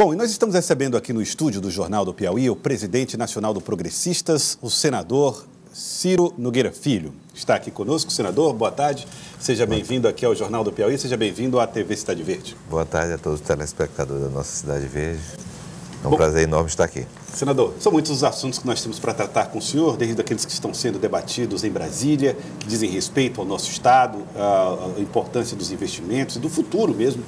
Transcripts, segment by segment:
Bom, e nós estamos recebendo aqui no estúdio do Jornal do Piauí o presidente nacional do Progressistas, o senador Ciro Nogueira Filho. Está aqui conosco, senador, boa tarde. Seja bem-vindo aqui ao Jornal do Piauí, seja bem-vindo à TV Cidade Verde. Boa tarde a todos os telespectadores da nossa Cidade Verde. É um Bom, prazer enorme estar aqui. Senador, são muitos os assuntos que nós temos para tratar com o senhor, desde aqueles que estão sendo debatidos em Brasília, que dizem respeito ao nosso Estado, a importância dos investimentos e do futuro mesmo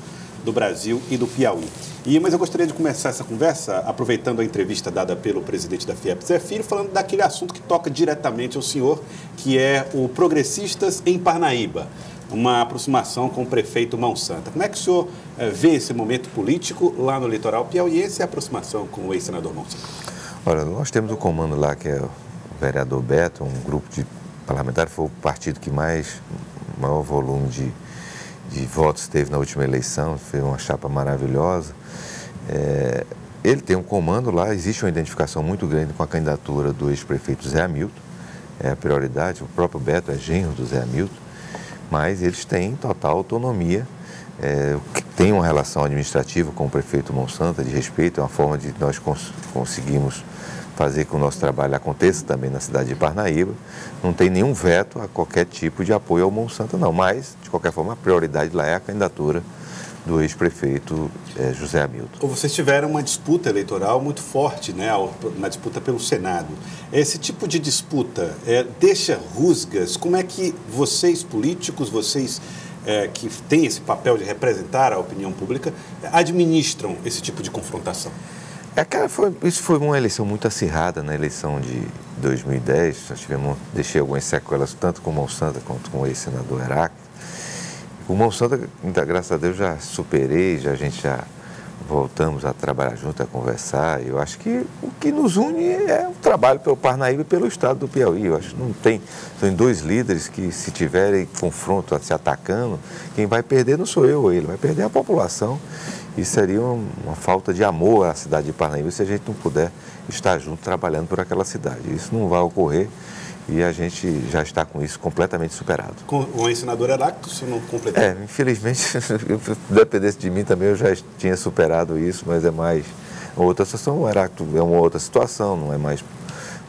do Brasil e do Piauí. E, mas eu gostaria de começar essa conversa aproveitando a entrevista dada pelo presidente da FIEP, Zé Filho, falando daquele assunto que toca diretamente ao senhor, que é o Progressistas em Parnaíba, uma aproximação com o prefeito Mão Santa. Como é que o senhor é, vê esse momento político lá no litoral piauiense e a aproximação com o ex-senador Mão Santa? Olha, nós temos o comando lá, que é o vereador Beto, um grupo de parlamentares, foi o partido que mais, maior volume de de votos teve na última eleição, fez uma chapa maravilhosa. É, ele tem um comando lá, existe uma identificação muito grande com a candidatura do ex-prefeito Zé Hamilton, é a prioridade, o próprio Beto é genro do Zé Hamilton, mas eles têm total autonomia, é, tem uma relação administrativa com o prefeito Monsanto de respeito, é uma forma de nós cons conseguimos fazer que o nosso trabalho aconteça também na cidade de Parnaíba. Não tem nenhum veto a qualquer tipo de apoio ao Monsanto, não. Mas, de qualquer forma, a prioridade lá é a candidatura do ex-prefeito é, José Hamilton. Vocês tiveram uma disputa eleitoral muito forte, né, na disputa pelo Senado. Esse tipo de disputa é, deixa rusgas. Como é que vocês, políticos, vocês é, que têm esse papel de representar a opinião pública, administram esse tipo de confrontação? É, cara, foi, isso foi uma eleição muito acirrada na eleição de 2010. Nós tivemos, deixei algumas sequelas tanto com o Monsanto quanto com o ex-senador Heráclito. O Monsanto, graças a Deus, já superei, já, a gente já voltamos a trabalhar junto, a conversar. Eu acho que o que nos une é o trabalho pelo Parnaíba e pelo estado do Piauí. Eu acho que não tem. São dois líderes que, se tiverem confronto, se atacando, quem vai perder não sou eu ou ele, vai perder a população. E seria uma falta de amor à cidade de Parnaíba se a gente não puder estar junto trabalhando por aquela cidade. Isso não vai ocorrer e a gente já está com isso completamente superado. Com o ensinador Heráclito, se não completou? É, infelizmente, se dependesse de mim também eu já tinha superado isso, mas é mais outra situação. O Heráclito é uma outra situação, não é mais,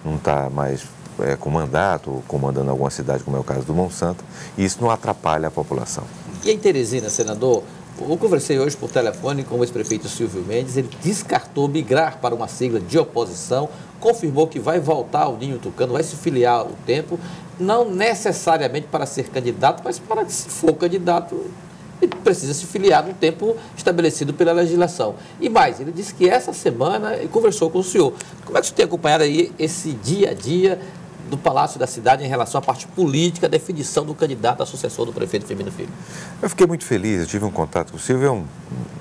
não está mais é, com mandato, ou comandando alguma cidade, como é o caso do Monsanto, e isso não atrapalha a população. E em Teresina, senador, eu conversei hoje por telefone com o ex-prefeito Silvio Mendes, ele descartou migrar para uma sigla de oposição, confirmou que vai voltar ao Ninho Tucano, vai se filiar o tempo, não necessariamente para ser candidato, mas para que se for candidato, ele precisa se filiar no tempo estabelecido pela legislação. E mais, ele disse que essa semana ele conversou com o senhor. Como é que você tem acompanhado aí esse dia a dia do Palácio da Cidade em relação à parte política, a definição do candidato a sucessor do prefeito Firmino Filho? Eu fiquei muito feliz, eu tive um contato com o Silvio, é um,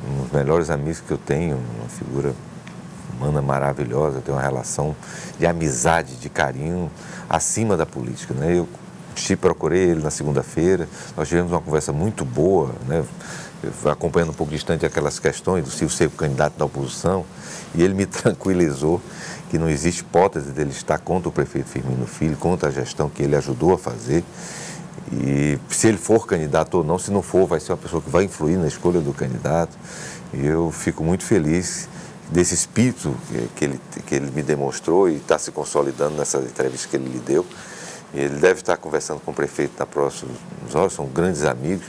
um dos melhores amigos que eu tenho, uma figura humana maravilhosa, tem uma relação de amizade, de carinho acima da política. Né? Eu te procurei ele na segunda-feira, nós tivemos uma conversa muito boa, né? acompanhando um pouco distante aquelas questões do Silvio ser candidato da oposição, e ele me tranquilizou que não existe hipótese dele estar contra o prefeito Firmino Filho, contra a gestão que ele ajudou a fazer. E se ele for candidato ou não, se não for, vai ser uma pessoa que vai influir na escolha do candidato. E eu fico muito feliz desse espírito que ele, que ele me demonstrou e está se consolidando nessa entrevista que ele lhe deu. Ele deve estar conversando com o prefeito na próxima horas, são grandes amigos.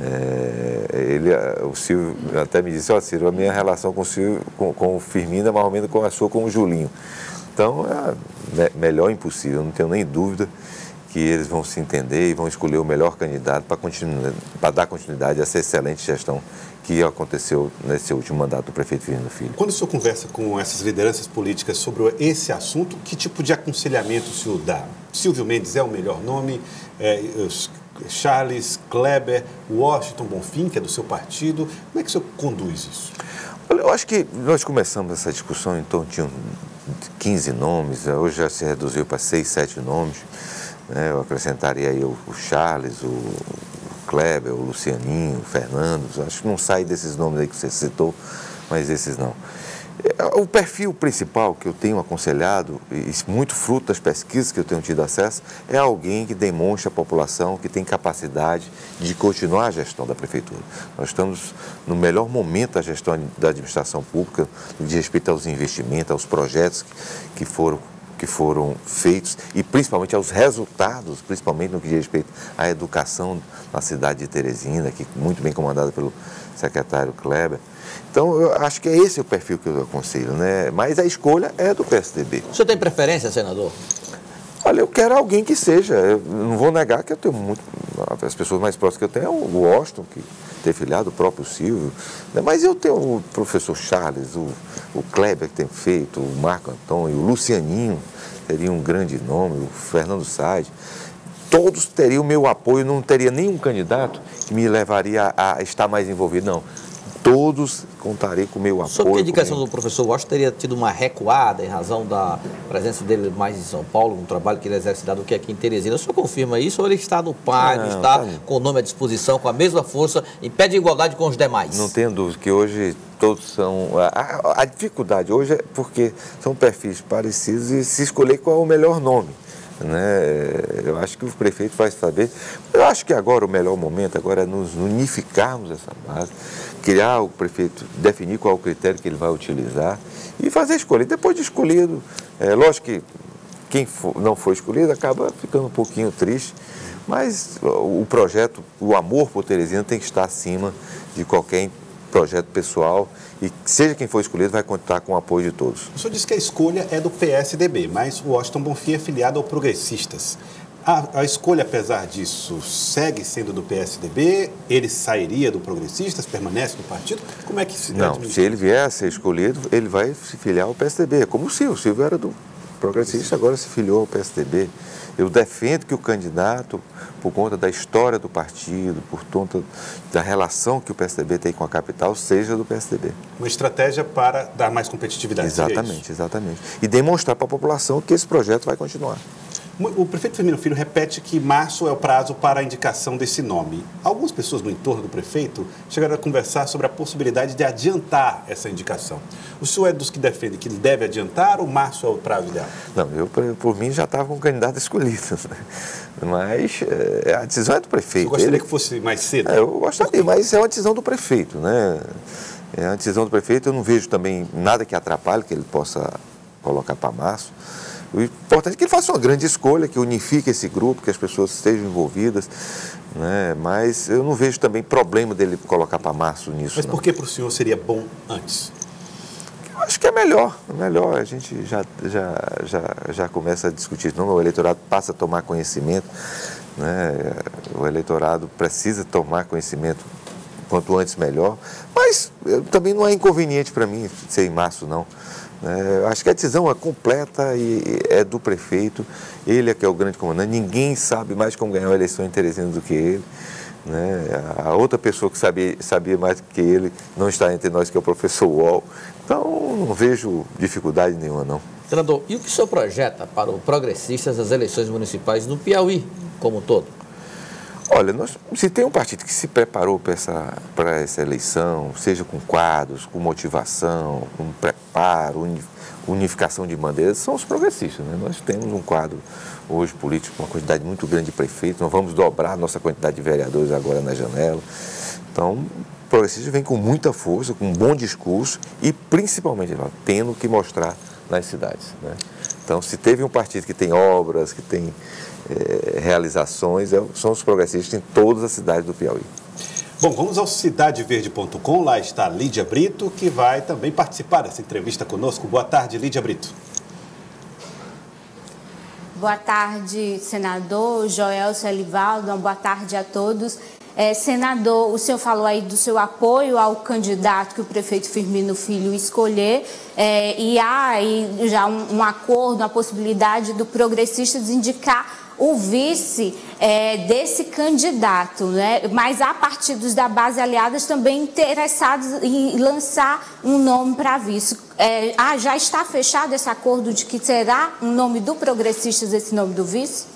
É, ele, o Silvio até me disse, ó oh, Ciro, a minha relação com o, Silvio, com, com o Firmino é mais ou menos com a sua com o Julinho. Então, é melhor impossível, não tenho nem dúvida que eles vão se entender e vão escolher o melhor candidato para dar continuidade a essa excelente gestão que aconteceu nesse último mandato do prefeito Firmino Filho. Quando o senhor conversa com essas lideranças políticas sobre esse assunto, que tipo de aconselhamento o senhor dá? Silvio Mendes é o melhor nome? É, Charles Kleber, Washington Bonfim, que é do seu partido. Como é que o senhor conduz isso? Eu acho que nós começamos essa discussão, então tinham 15 nomes, hoje já se reduziu para 6, 7 nomes. Né? Eu acrescentaria aí o, Charles, o Kleber, o Lucianinho, o Fernando. Acho que não sai desses nomes aí que você citou, mas esses não. É, o perfil principal que eu tenho aconselhado, e muito fruto das pesquisas que eu tenho tido acesso, é alguém que demonstre à população que tem capacidade de continuar a gestão da prefeitura. Nós estamos no melhor momento da gestão da administração pública, que respeito aos investimentos, aos projetos que foram que foram feitos e principalmente aos resultados, principalmente no que diz respeito à educação na cidade de Teresina, que muito bem comandada pelo secretário Kleber. Então, eu acho que é esse o perfil que eu aconselho, né? Mas a escolha é do PSDB. O senhor tem preferência, senador? Olha, eu quero alguém que seja. Eu não vou negar que eu tenho muito. As pessoas mais próximas que eu tenho é o Washington, que tem filiado, o próprio Silvio. Né? Mas eu tenho o professor Charles, o, o Kleber que tem feito, o Marco Antônio, o Lucianinho, teria um grande nome, o Fernando Said. Todos teriam o meu apoio, não teria nenhum candidato que me levaria a estar mais envolvido. Não todos contarei com o meu apoio. Sobre a indicação do professor Washington teria tido uma recuada em razão da presença dele mais em São Paulo, no trabalho que ele exerce do que aqui em Teresina. O senhor confirma isso ou ele está no PAN, está tá... com o nome à disposição, com a mesma força, em pé de igualdade com os demais? Não tenho dúvida que hoje todos são... A, a dificuldade hoje é porque são perfis parecidos e se escolher qual é o melhor nome. Né? Eu acho que o prefeito vai saber. Eu acho que agora o melhor momento agora é nos unificarmos essa base, criar o prefeito, definir qual é o critério que ele vai utilizar e fazer a escolha. Depois de escolhido, é, lógico que quem for, não foi escolhido acaba ficando um pouquinho triste, mas o projeto, o amor por Teresina tem que estar acima de qualquer projeto pessoal e seja quem for escolhido vai contar com o apoio de todos. O senhor disse que a escolha é do PSDB, mas o Washington Bonfim é filiado ao Progressistas. A, a, escolha, apesar disso, segue sendo do PSDB? Ele sairia do Progressistas, permanece no partido? Como é que se Não, se ele vier a ser escolhido, ele vai se filiar ao PSDB, como o Silvio. O Silvio era do Progressista, agora se filiou ao PSDB. Eu defendo que o candidato, por conta da história do partido, por conta da relação que o PSDB tem com a capital, seja do PSDB. Uma estratégia para dar mais competitividade. Exatamente, exatamente. E demonstrar para a população que esse projeto vai continuar. O prefeito Firmino Filho repete que março é o prazo para a indicação desse nome. Algumas pessoas no entorno do prefeito chegaram a conversar sobre a possibilidade de adiantar essa indicação. O senhor é dos que defende que deve adiantar ou março é o prazo ideal? Não, eu, por mim, já estava com o candidato escolhido. Né? Mas é, a decisão é do prefeito. Você gostaria Ele... que fosse mais cedo? É, eu gostaria, mas é uma decisão do prefeito. Né? É uma decisão do prefeito. Eu não vejo também nada que atrapalhe que ele possa colocar para março. O importante é que ele faça uma grande escolha, que unifique esse grupo, que as pessoas estejam envolvidas. Né? Mas eu não vejo também problema dele colocar para março nisso. Mas por não. que para o senhor seria bom antes? Eu acho que é melhor, é melhor. A gente já, já, já, já começa a discutir. Não, o eleitorado passa a tomar conhecimento. Né? O eleitorado precisa tomar conhecimento quanto antes melhor. Mas também não é inconveniente para mim ser em março, não. É, acho que a decisão é completa e é do prefeito, ele é que é o grande comandante, ninguém sabe mais como ganhar uma eleição em Teresina do que ele. Né? A outra pessoa que sabia, sabia mais que ele não está entre nós, que é o professor Wall. Então, não vejo dificuldade nenhuma, não. Senador, e o que o senhor projeta para o Progressistas as eleições municipais no Piauí como um todo? Olha, nós, se tem um partido que se preparou para essa, para essa eleição, seja com quadros, com motivação, com preparo, unificação de bandeiras, são os progressistas. Né? Nós temos um quadro hoje político uma quantidade muito grande de prefeitos, nós vamos dobrar nossa quantidade de vereadores agora na janela. Então, o progressista vem com muita força, com um bom discurso e, principalmente, tendo que mostrar nas cidades. Né? Então, se teve um partido que tem obras, que tem é, realizações, é, são os progressistas em todas as cidades do Piauí. Bom, vamos ao cidadeverde.com, lá está Lídia Brito, que vai também participar dessa entrevista conosco. Boa tarde, Lídia Brito. Boa tarde, senador Joel Celivaldo, boa tarde a todos. É, senador, o senhor falou aí do seu apoio ao candidato que o prefeito Firmino Filho escolher, é, e há aí já um, um acordo, uma possibilidade do Progressistas indicar o vice é, desse candidato, né? mas há partidos da base aliadas também interessados em lançar um nome para vice. É, ah, já está fechado esse acordo de que será um nome do Progressistas esse nome do vice?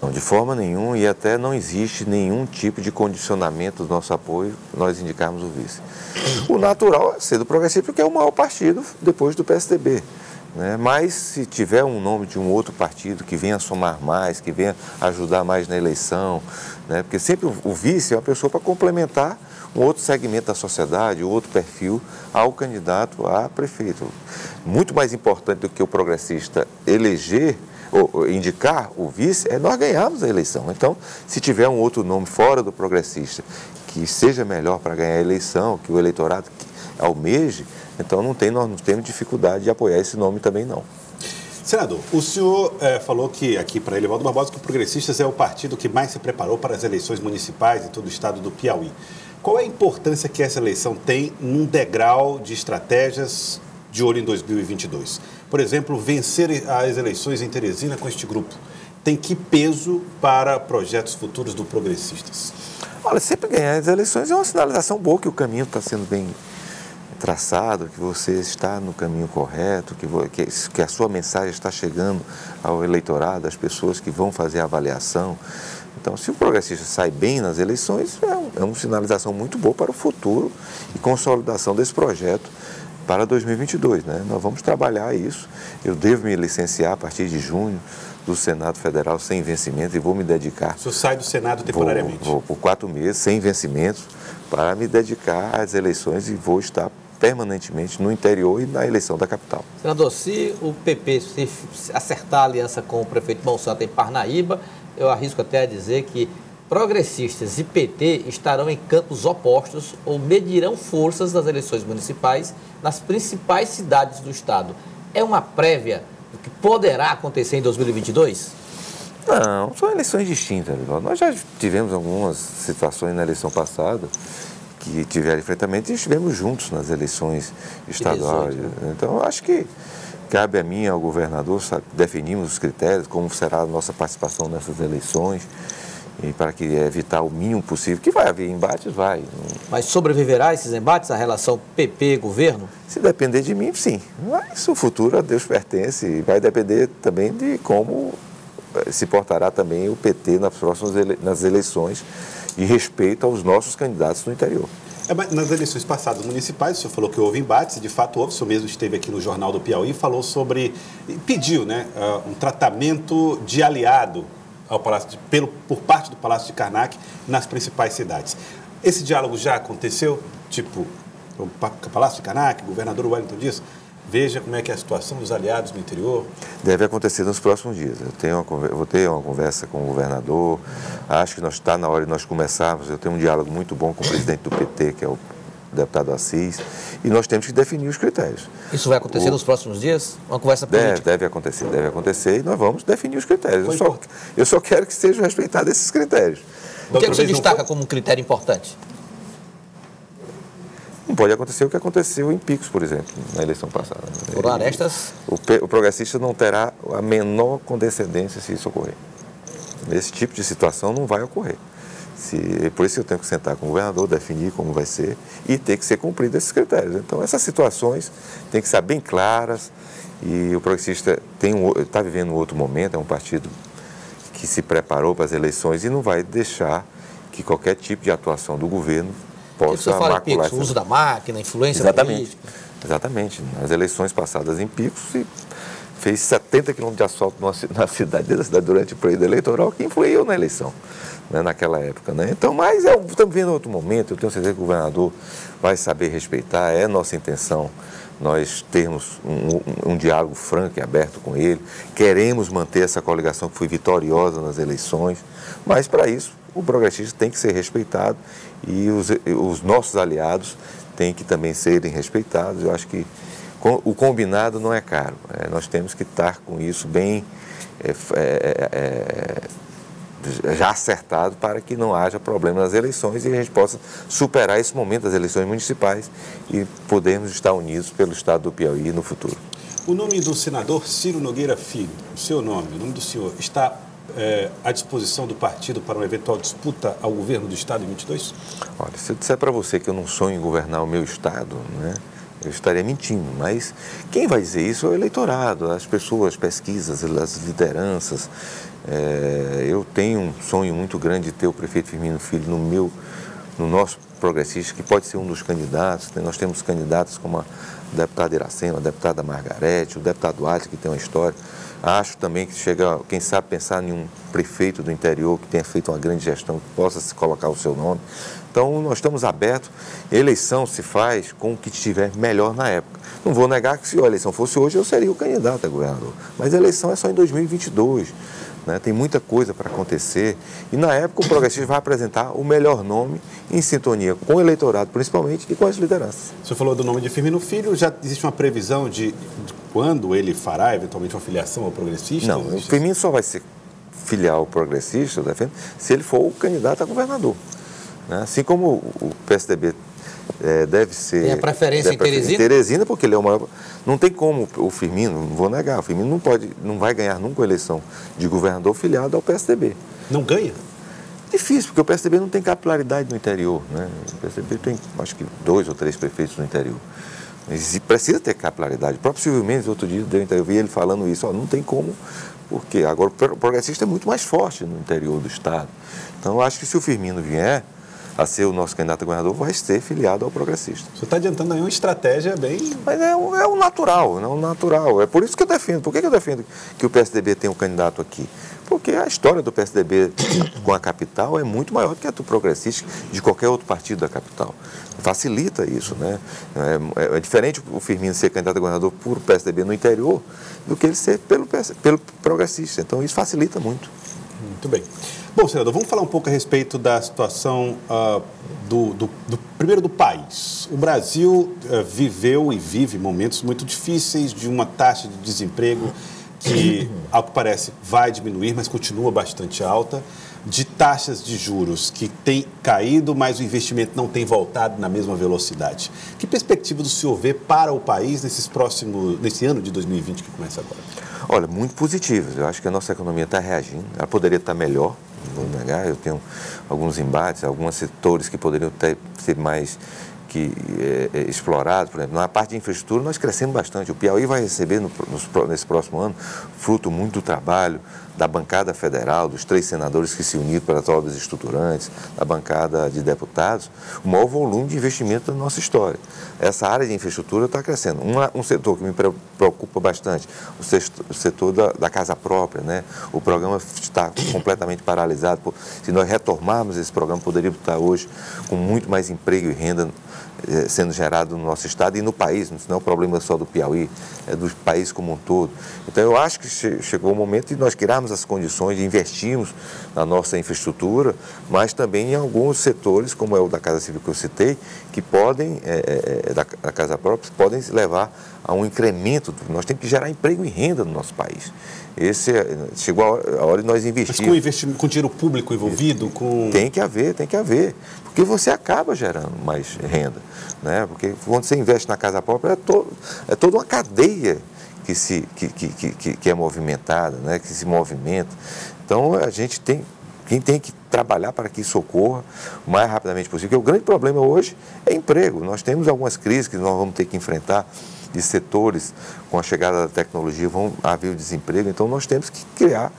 Não, de forma nenhuma e até não existe nenhum tipo de condicionamento do nosso apoio nós indicarmos o vice. O natural é ser do Progressista, porque é o maior partido depois do PSDB. Né? Mas se tiver um nome de um outro partido que venha somar mais, que venha ajudar mais na eleição, né? porque sempre o, vice é uma pessoa para complementar um outro segmento da sociedade, um outro perfil ao candidato a prefeito. Muito mais importante do que o progressista eleger indicar o vice é nós ganharmos a eleição. Então, se tiver um outro nome fora do progressista que seja melhor para ganhar a eleição, que o eleitorado almeje, então não tem, nós não temos dificuldade de apoiar esse nome também não. Senador, o senhor é, falou que aqui para Elivaldo Barbosa que o Progressistas é o partido que mais se preparou para as eleições municipais em todo o estado do Piauí. Qual é a importância que essa eleição tem num degrau de estratégias de olho em 2022? Por exemplo, vencer as eleições em Teresina com este grupo tem que peso para projetos futuros do Progressistas? Olha, sempre ganhar as eleições é uma sinalização boa que o caminho está sendo bem traçado, que você está no caminho correto, que, que, a sua mensagem está chegando ao eleitorado, às pessoas que vão fazer a avaliação. Então, se o progressista sai bem nas eleições, é, um, é uma sinalização muito boa para o futuro e consolidação desse projeto para 2022. Né? Nós vamos trabalhar isso. Eu devo me licenciar a partir de junho do Senado Federal sem vencimento e vou me dedicar. O senhor sai do Senado temporariamente? Vou, vou por quatro meses, sem vencimentos, para me dedicar às eleições e vou estar permanentemente no interior e na eleição da capital. Senador, se o PP se acertar a aliança com o prefeito Monsanto em Parnaíba, eu arrisco até a dizer que progressistas e PT estarão em campos opostos ou medirão forças nas eleições municipais nas principais cidades do Estado. É uma prévia do que poderá acontecer em 2022? Não, são eleições distintas. Nós já tivemos algumas situações na eleição passada que tiveram enfrentamento e estivemos juntos nas eleições estaduais. Então, acho que cabe a mim, ao governador, sabe, definirmos os critérios, como será a nossa participação nessas eleições e para que evitar o mínimo possível, que vai haver embates, vai. Mas sobreviverá esses embates, a relação PP-governo? Se depender de mim, sim. Mas o futuro a Deus pertence vai depender também de como eh, se portará também o PT nas próximas ele... nas eleições e respeito aos nossos candidatos no interior. É, nas eleições passadas municipais, o senhor falou que houve embates, de fato houve, o senhor mesmo esteve aqui no Jornal do Piauí e falou sobre, pediu né, ah, um tratamento de aliado ao Palácio de, pelo, por parte do Palácio de Karnak nas principais cidades. Esse diálogo já aconteceu? Tipo, o Palácio de Karnak, o governador Wellington Dias, veja como é que é a situação dos aliados no interior? Deve acontecer nos próximos dias. Eu, tenho uma, vou ter uma conversa com o governador, acho que está na hora de nós começarmos. Eu tenho um diálogo muito bom com o presidente do PT, que é o deputado Assis, e nós temos que definir os critérios. Isso vai acontecer o... nos próximos dias? Uma conversa política? Deve, deve acontecer, deve acontecer, e nós vamos definir os critérios. Eu só, eu só quero que sejam respeitados esses critérios. O que, é que você destaca como um critério importante? Não pode acontecer o que aconteceu em Picos, por exemplo, na eleição passada. Foram arestas? O, o progressista não terá a menor condescendência se isso ocorrer. Esse tipo de situação não vai ocorrer. Se, por isso eu tenho que sentar com o governador, definir como vai ser e ter que ser cumprido esses critérios. Então, essas situações têm que ser bem claras e o progressista está um, vivendo um outro momento, é um partido que se preparou para as eleições e não vai deixar que qualquer tipo de atuação do governo possa você fala Picos, o uso da máquina, influência Exatamente. política. Exatamente. Nas eleições passadas em Picos, se fez 70 quilômetros de asfalto na cidade, na cidade durante o período eleitoral, que influiu na eleição, né, naquela época. Né? Então, mas é, estamos vendo outro momento, eu tenho certeza que o governador vai saber respeitar, é nossa intenção nós termos um, um, um, diálogo franco e aberto com ele, queremos manter essa coligação que foi vitoriosa nas eleições, mas para isso o progressista tem que ser respeitado e os, os nossos aliados têm que também serem respeitados. Eu acho que o combinado não é caro. É, nós temos que estar com isso bem é, é, é, já acertado para que não haja problema nas eleições e a gente possa superar esse momento das eleições municipais e podermos estar unidos pelo Estado do Piauí no futuro. O nome do senador Ciro Nogueira Filho, o seu nome, o nome do senhor, está é, à disposição do partido para uma eventual disputa ao governo do Estado em 22? Olha, se eu disser para você que eu não sonho em governar o meu Estado, né, eu estaria mentindo. Mas quem vai dizer isso é o eleitorado, as pessoas, as pesquisas, as lideranças. É, eu tenho um sonho muito grande de ter o prefeito Firmino Filho no meu, no nosso progressista, que pode ser um dos candidatos. Nós temos candidatos como a deputada Iracema, a deputada Margarete, o deputado Duarte, que tem uma história. Acho também que chega, quem sabe, pensar em um prefeito do interior que tenha feito uma grande gestão, que possa se colocar o seu nome. Então, nós estamos abertos. Eleição se faz com o que estiver melhor na época. Não vou negar que se a eleição fosse hoje, eu seria o candidato a governador. Mas a eleição é só em 2022. Né? Tem muita coisa para acontecer. E na época o progressista vai apresentar o melhor nome em sintonia com o eleitorado, principalmente, e com as lideranças. O senhor falou do nome de Firmino Filho, já existe uma previsão de, quando ele fará eventualmente uma filiação ao progressista? Não, o Firmino só vai ser filial ao progressista, se ele for o candidato a governador. Né? Assim como o PSDB é, deve ser. Tem a preferência em Teresina? Em Teresina, porque ele é o maior. Não tem como o Firmino, não vou negar, o Firmino não, pode, não vai ganhar nunca a eleição de governador filiado ao PSDB. Não ganha? Difícil, porque o PSDB não tem capilaridade no interior. Né? O PSDB tem, acho que, dois ou três prefeitos no interior. E precisa ter capilaridade. O próprio Silvio Mendes, outro dia, deu eu vi ele falando isso. Ó, não tem como, porque agora o progressista é muito mais forte no interior do Estado. Então, eu acho que se o Firmino vier, a ser o nosso candidato a governador, vai ser filiado ao progressista. Você está adiantando aí uma estratégia bem. Mas é, o, é o natural, não o natural. É por isso que eu defendo. Por que, eu defendo que o PSDB tem um candidato aqui? Porque a história do PSDB com a capital é muito maior do que a do progressista de qualquer outro partido da capital. Facilita isso, né? É, é, é diferente o Firmino ser candidato a governador por PSDB no interior do que ele ser pelo, pelo progressista. Então isso facilita muito. Muito bem. Bom, senador, vamos falar um pouco a respeito da situação uh, do, do, do, primeiro do país. O Brasil uh, viveu e vive momentos muito difíceis de uma taxa de desemprego que, ao que parece, vai diminuir, mas continua bastante alta, de taxas de juros que tem caído, mas o investimento não tem voltado na mesma velocidade. Que perspectiva do senhor vê para o país nesses próximos, nesse ano de 2020 que começa agora? Olha, muito positivas. Eu acho que a nossa economia está reagindo. Ela poderia estar melhor, negar. Eu tenho alguns embates, alguns setores que poderiam ter, ser mais que, é, explorados. Por exemplo, na parte de infraestrutura, nós crescemos bastante. O Piauí vai receber, no, no, nesse próximo ano, fruto muito do trabalho da bancada federal, dos três senadores que se uniram para as obras estruturantes, da bancada de deputados, o maior volume de investimento da nossa história. Essa área de infraestrutura está crescendo. Um, um, setor que me preocupa bastante, o setor, o setor da, da, casa própria. Né? O programa está completamente paralisado. Se nós retomarmos esse programa, poderíamos estar hoje com muito mais emprego e renda sendo gerado no nosso estado e no país, não é um problema só do Piauí, é do país como um todo. Então eu acho que chegou o momento de nós criarmos as condições de investirmos na nossa infraestrutura, mas também em alguns setores, como é o da Casa Civil que eu citei, que podem, é, é, da, da Casa Própria, podem levar a um incremento. Nós temos que gerar emprego e renda no nosso país. Esse é, chegou a hora de nós investir. Mas com investimento, com dinheiro público envolvido, com tem que haver, tem que haver, porque você acaba gerando mais renda, né? Porque quando você investe na casa própria é, to, é toda uma cadeia que se que, que, que, que é movimentada, né? Que se movimenta. Então a gente tem quem tem que trabalhar para que isso ocorra o mais rapidamente possível. Porque o grande problema hoje é emprego. Nós temos algumas crises que nós vamos ter que enfrentar de setores com a chegada da tecnologia vão haver o desemprego, então nós temos que criar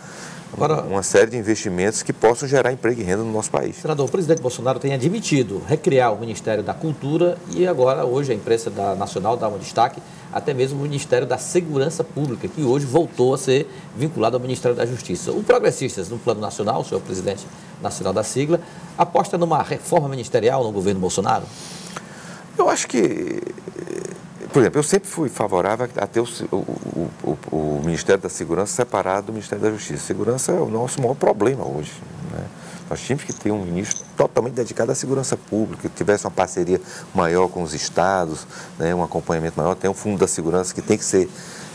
Agora, uma série de investimentos que possam gerar emprego e renda no nosso país. Senador, o presidente Bolsonaro tem admitido recriar o Ministério da Cultura e agora, hoje, a imprensa da Nacional dá um destaque, até mesmo o Ministério da Segurança Pública, que hoje voltou a ser vinculado ao Ministério da Justiça. O Progressistas, no plano nacional, o senhor presidente nacional da sigla, aposta numa reforma ministerial no governo Bolsonaro? Eu acho que por exemplo, eu sempre fui favorável a ter o, o, o, o, Ministério da Segurança separado do Ministério da Justiça. Segurança é o nosso maior problema hoje. Né? Nós tínhamos que ter um ministro totalmente dedicado à segurança pública, que tivesse uma parceria maior com os estados, né? um acompanhamento maior. Tem um fundo da segurança que tem que ser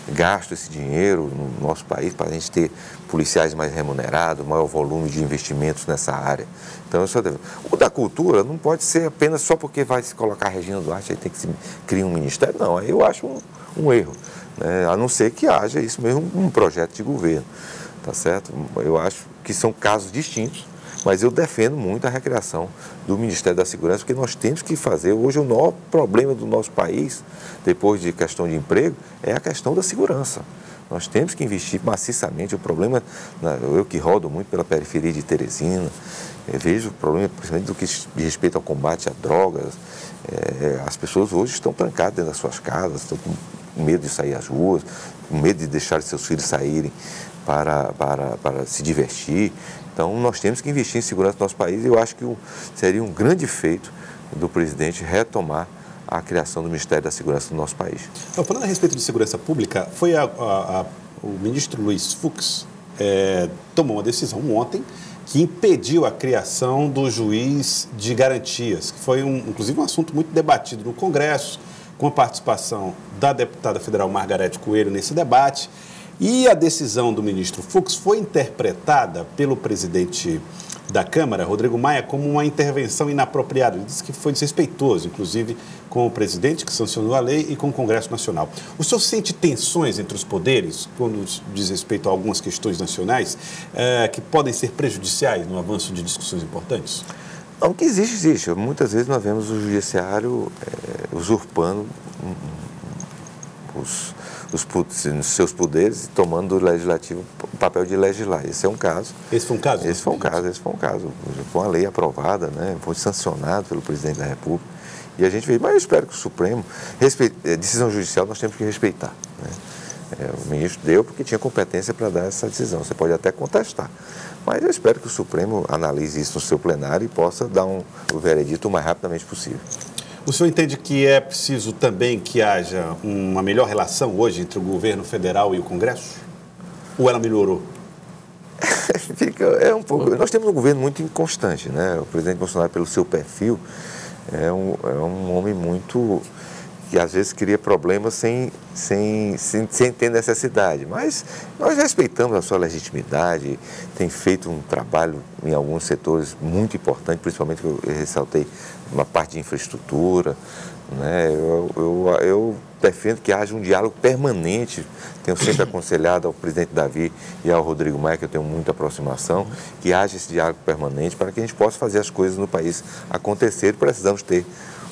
gasto esse dinheiro no nosso país para a gente ter policiais mais remunerados, maior volume de investimentos nessa área. Então, isso é o da cultura não pode ser apenas só porque vai se colocar a Regina Duarte, aí tem que se criar um ministério. Não, aí eu acho um, um erro. Né? A não ser que haja isso mesmo, um projeto de governo. Tá certo? Eu acho que são casos distintos Mas eu defendo muito a recriação do Ministério da Segurança, porque nós temos que fazer. Hoje, o maior problema do nosso país, depois de questão de emprego, é a questão da segurança. Nós temos que investir maciçamente. O problema, eu que rodo muito pela periferia de Teresina, vejo o problema, principalmente do que diz respeito ao combate a drogas. É, as pessoas hoje estão trancadas dentro das suas casas, estão com medo de sair às ruas, com medo de deixar seus filhos saírem para, para, para se divertir. Então, nós temos que investir em segurança no nosso país e eu acho que seria um grande feito do presidente retomar a criação do Ministério da Segurança no nosso país. Então, falando a respeito de segurança pública, foi a, a, a, o ministro Luiz Fux é, tomou uma decisão ontem que impediu a criação do juiz de garantias, que foi, um, inclusive, um assunto muito debatido no Congresso, com a participação da deputada federal Margarete Coelho nesse debate. E a decisão do ministro Fux foi interpretada pelo presidente da Câmara, Rodrigo Maia, como uma intervenção inapropriada. Ele disse que foi desrespeitoso, inclusive com o presidente que sancionou a lei e com o Congresso Nacional. O senhor sente tensões entre os poderes, quando diz respeito a algumas questões nacionais, eh, que podem ser prejudiciais no avanço de discussões importantes? O que existe, existe. Muitas vezes nós vemos o judiciário é, usurpando os, os, seus poderes e tomando do legislativo o papel de legislar. Esse é um caso. Esse foi um caso? Esse foi um caso, esse foi um caso. Foi uma lei aprovada, né? foi sancionado pelo presidente da República. E a gente vê, mas eu espero que o Supremo, respeite, é, decisão judicial nós temos que respeitar. Né? É, o ministro deu porque tinha competência para dar essa decisão. Você pode até contestar. Mas eu espero que o Supremo analise isso no seu plenário e possa dar um, o veredito o mais rapidamente possível. O senhor entende que é preciso também que haja uma melhor relação hoje entre o governo federal e o Congresso? Ou ela melhorou? Fica, é um pouco. Nós temos um governo muito inconstante, né? O presidente Bolsonaro, pelo seu perfil, é um, é um homem muito que às vezes cria problemas sem, sem, sem, sem, ter necessidade. Mas nós respeitamos a sua legitimidade, tem feito um trabalho em alguns setores muito importante, principalmente que eu ressaltei uma parte de infraestrutura. Né? Eu, eu, eu defendo que haja um diálogo permanente. Tenho sempre aconselhado ao presidente Davi e ao Rodrigo Maia, que eu tenho muita aproximação, que haja esse diálogo permanente para que a gente possa fazer as coisas no país acontecer. Precisamos ter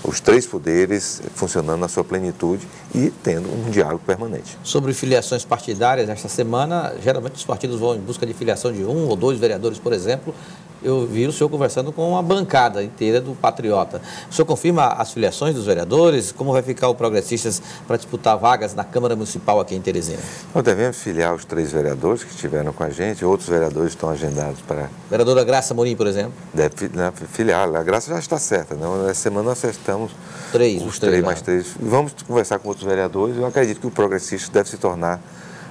os três poderes funcionando na sua plenitude e tendo um diálogo permanente. Sobre filiações partidárias, esta semana, geralmente os partidos vão em busca de filiação de um ou dois vereadores, por exemplo. Eu vi o senhor conversando com uma bancada inteira do Patriota. O senhor confirma as filiações dos vereadores? Como vai ficar o Progressistas para disputar vagas na Câmara Municipal aqui em Teresina? Nós devemos filiar os três vereadores que estiveram com a gente. Outros vereadores estão agendados para... Vereadora Graça Morim, por exemplo? Deve né, filiar. A Graça já está certa. Né? Nessa semana nós acertamos três, os, os três, três mais três. Vamos conversar com outros vereadores. Eu acredito que o Progressistas deve se tornar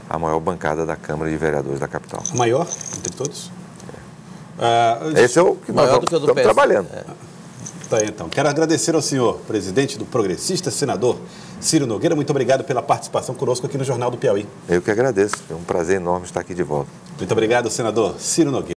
a maior bancada da Câmara de Vereadores da capital. A maior entre todos? Uh, Esse é o que nós estamos, estamos trabalhando. É. Tá, então. Quero agradecer ao senhor, presidente do Progressista, senador Ciro Nogueira. Muito obrigado pela participação conosco aqui no Jornal do Piauí. Eu que agradeço. É um prazer enorme estar aqui de volta. Muito obrigado, senador Ciro Nogueira.